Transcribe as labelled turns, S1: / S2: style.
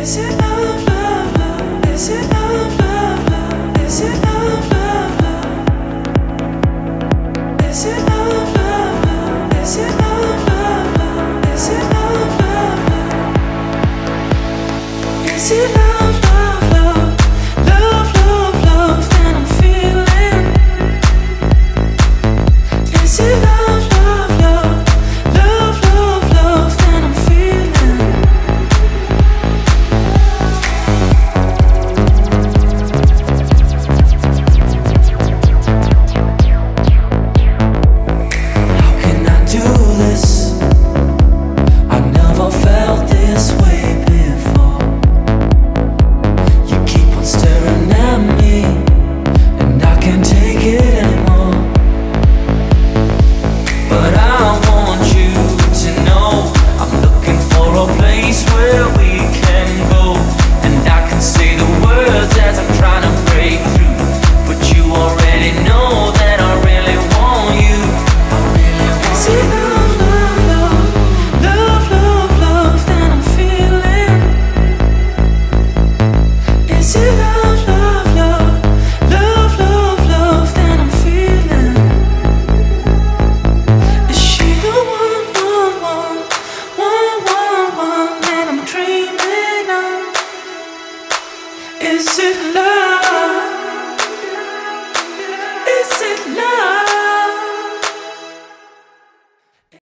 S1: Is it love?